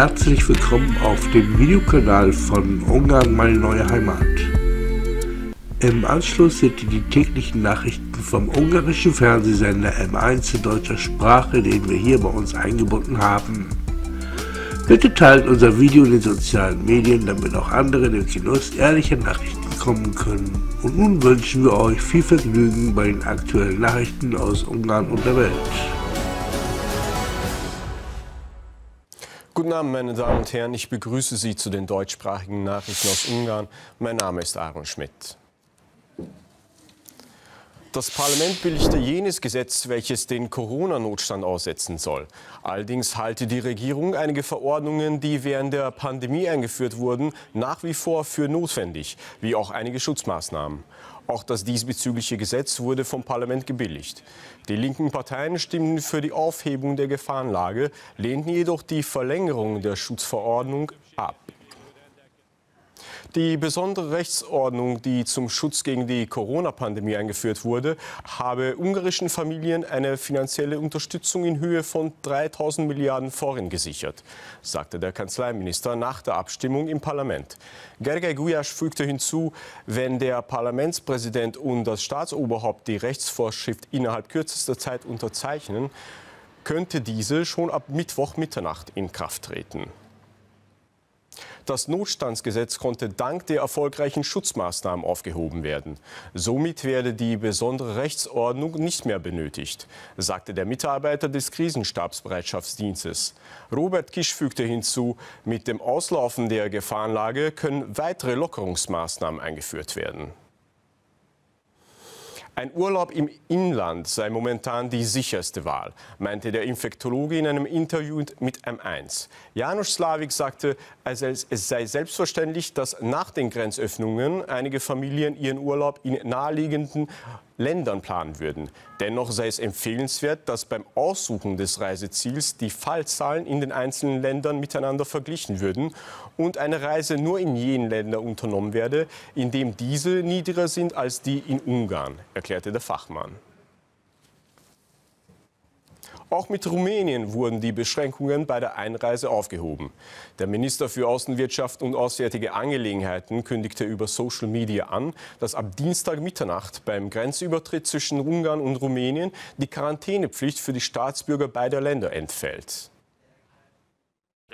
Herzlich willkommen auf dem Videokanal von Ungarn meine neue Heimat. Im Anschluss sind die täglichen Nachrichten vom ungarischen Fernsehsender M1 in deutscher Sprache, den wir hier bei uns eingebunden haben. Bitte teilt unser Video in den sozialen Medien, damit auch andere den Genuss ehrlicher Nachrichten kommen können. Und nun wünschen wir euch viel Vergnügen bei den aktuellen Nachrichten aus Ungarn und der Welt. Guten Abend, meine Damen und Herren. Ich begrüße Sie zu den deutschsprachigen Nachrichten aus Ungarn. Mein Name ist Aaron Schmidt. Das Parlament billigte jenes Gesetz, welches den Corona-Notstand aussetzen soll. Allerdings halte die Regierung einige Verordnungen, die während der Pandemie eingeführt wurden, nach wie vor für notwendig, wie auch einige Schutzmaßnahmen. Auch das diesbezügliche Gesetz wurde vom Parlament gebilligt. Die linken Parteien stimmten für die Aufhebung der Gefahrenlage, lehnten jedoch die Verlängerung der Schutzverordnung ab. Die besondere Rechtsordnung, die zum Schutz gegen die Corona-Pandemie eingeführt wurde, habe ungarischen Familien eine finanzielle Unterstützung in Höhe von 3000 Milliarden Foren gesichert, sagte der Kanzleiminister nach der Abstimmung im Parlament. Gergely Gulyás fügte hinzu, wenn der Parlamentspräsident und das Staatsoberhaupt die Rechtsvorschrift innerhalb kürzester Zeit unterzeichnen, könnte diese schon ab Mittwoch Mitternacht in Kraft treten. Das Notstandsgesetz konnte dank der erfolgreichen Schutzmaßnahmen aufgehoben werden. Somit werde die besondere Rechtsordnung nicht mehr benötigt, sagte der Mitarbeiter des Krisenstabsbereitschaftsdienstes. Robert Kisch fügte hinzu, mit dem Auslaufen der Gefahrenlage können weitere Lockerungsmaßnahmen eingeführt werden. Ein Urlaub im Inland sei momentan die sicherste Wahl, meinte der Infektologe in einem Interview mit M1. Janusz Slavik sagte, es sei selbstverständlich, dass nach den Grenzöffnungen einige Familien ihren Urlaub in naheliegenden Ländern planen würden. Dennoch sei es empfehlenswert, dass beim Aussuchen des Reiseziels die Fallzahlen in den einzelnen Ländern miteinander verglichen würden und eine Reise nur in jenen Ländern unternommen werde, in denen diese niedriger sind als die in Ungarn, erklärte der Fachmann. Auch mit Rumänien wurden die Beschränkungen bei der Einreise aufgehoben. Der Minister für Außenwirtschaft und Auswärtige Angelegenheiten kündigte über Social Media an, dass ab Dienstag Mitternacht beim Grenzübertritt zwischen Ungarn und Rumänien die Quarantänepflicht für die Staatsbürger beider Länder entfällt.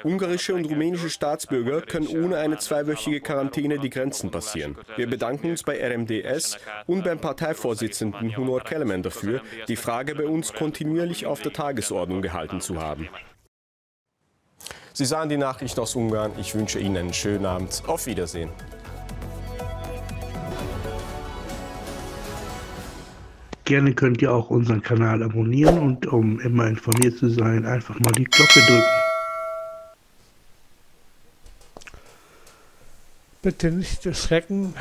Ungarische und rumänische Staatsbürger können ohne eine zweiwöchige Quarantäne die Grenzen passieren. Wir bedanken uns bei RMDS und beim Parteivorsitzenden Hunor Kellerman dafür, die Frage bei uns kontinuierlich auf der Tagesordnung gehalten zu haben. Sie sahen die Nachrichten aus Ungarn. Ich wünsche Ihnen einen schönen Abend. Auf Wiedersehen. Gerne könnt ihr auch unseren Kanal abonnieren und um immer informiert zu sein, einfach mal die Glocke drücken. Bitte nicht erschrecken,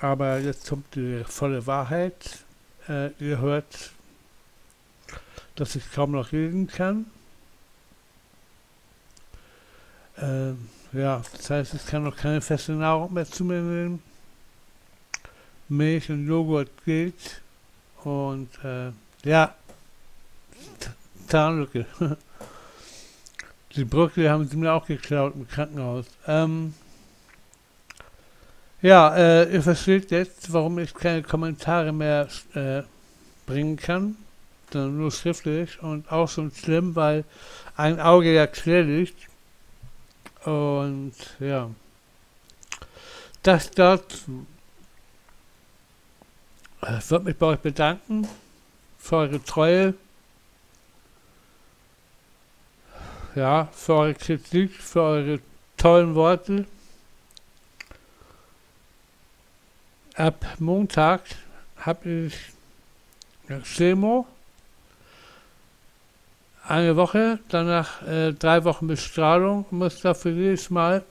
aber jetzt kommt die volle Wahrheit. Äh, ihr hört, dass ich kaum noch reden kann. Äh, ja, das heißt, ich kann noch keine feste Nahrung mehr zu mir nehmen. Milch und Joghurt geht. Und äh, ja, Zahnlücke. Die Brücke haben sie mir auch geklaut im Krankenhaus. Ähm, ja, äh, ihr versteht jetzt, warum ich keine Kommentare mehr äh, bringen kann, sondern nur schriftlich und auch schon schlimm, weil ein Auge ja quer liegt. Und ja, das dazu. Ich würde mich bei euch bedanken für eure Treue, ja, für eure Kritik, für eure tollen Worte. Ab Montag habe ich Chemo, eine Woche, danach äh, drei Wochen Bestrahlung, muss dafür jedes Mal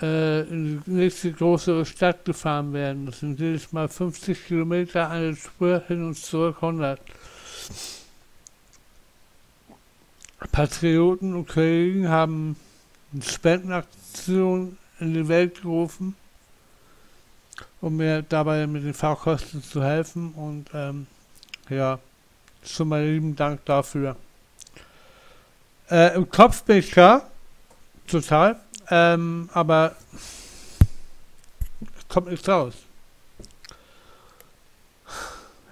äh, in die nächste größere Stadt gefahren werden. Das sind jedes Mal 50 Kilometer eine Spur hin und zurück 100. Patrioten und Kollegen haben eine Spendenaktion in die Welt gerufen um mir dabei mit den Fahrkosten zu helfen. Und ähm, ja, schon mal lieben Dank dafür. Äh, Im Kopf bin ich klar. total. Ähm, aber es kommt nichts raus.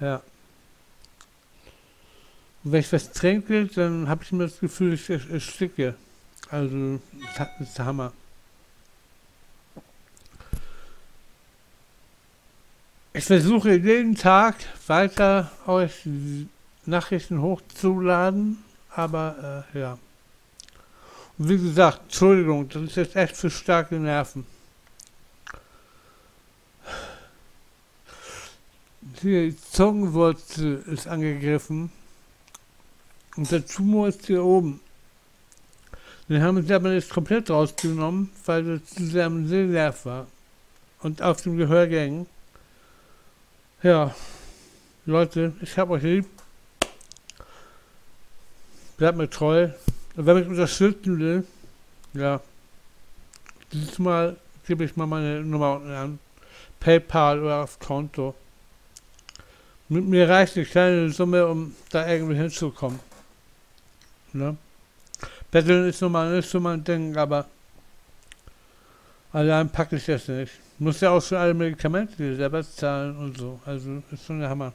Ja. Und wenn ich was trinke, dann habe ich immer das Gefühl, ich, ich, ich sticke. Also, das ist der Hammer. Ich versuche jeden Tag weiter euch Nachrichten hochzuladen, aber äh, ja. Und wie gesagt, Entschuldigung, das ist jetzt echt für starke Nerven. Die Zungenwurzel ist angegriffen und der Tumor ist hier oben. Den haben sie aber nicht komplett rausgenommen, weil das zu sehr am Sehnerv war und auf dem Gehörgängen. Ja, Leute, ich hab euch lieb. Bleibt mir treu. Und wer mich unterstützen will, ja, dieses Mal gebe ich mal meine Nummer unten an. PayPal oder auf Konto. Mit mir reicht eine kleine Summe, um da irgendwie hinzukommen. Ne? Betteln ist nun mal nicht so mein Ding, aber allein packe ich das nicht. Muss ja auch schon alle Medikamente selber zahlen und so. Also ist schon der Hammer.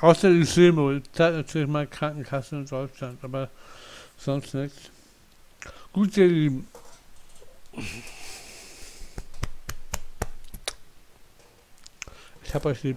Außer die Chemo, zahlt natürlich mal Krankenkasse in Deutschland, aber sonst nichts. Gut, ihr Lieben. Ich hab euch lieb.